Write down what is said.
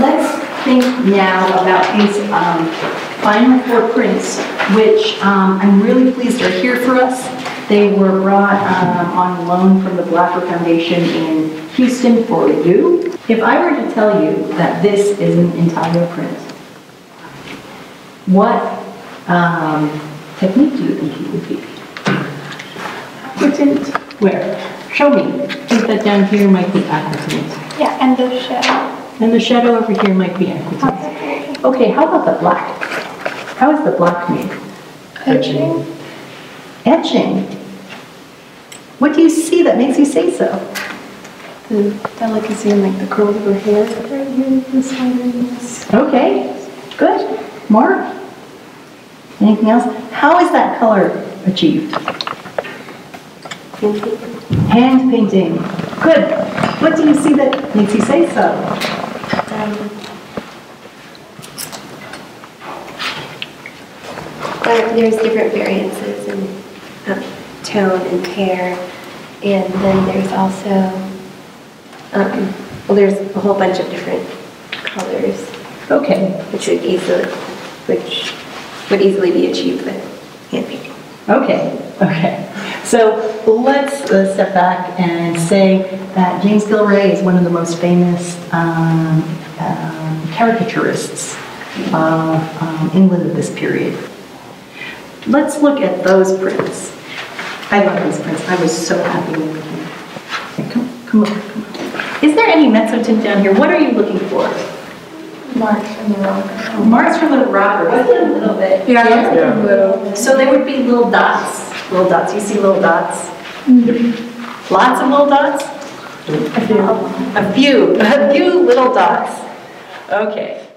let's think now about these um, final four prints, which um, I'm really pleased are here for us. They were brought um, on loan from the Blaffer Foundation in Houston for you. If I were to tell you that this is an entire print, what um, technique do you think it would be? Wouldn't, where? Show me. Think that down here might be aquatint. Yeah, and the shadow. And the shadow over here might be aquatint. Okay, how about the black? How is the black made? Etching. Etching? What do you see that makes you say so? The delicacy and like the curls of her hair right here, this one. Okay, good. Mark? Anything else? How is that color achieved? Hand painting. Good. What do you see that makes you say so? Um, uh, There's different variances in um, tone and tear, and then there's also, um, well, there's a whole bunch of different colors, Okay, which would easily, which would easily be achieved with hand painting. okay, okay. So let's uh, step back and say that James Gillray is one of the most famous um, um, caricaturists of um, England of this period. Let's look at those prints. I love these prints. I was so happy when they came. Okay, Come, come over, come over. Is there any mezzotint down here? What are you looking for? Marks from the rock. Marks from the Rocker. A little bit? Yeah, it's a. So they would be little dots, little dots. You see little dots? Lots of little dots? A few. A few, a few little dots. Okay.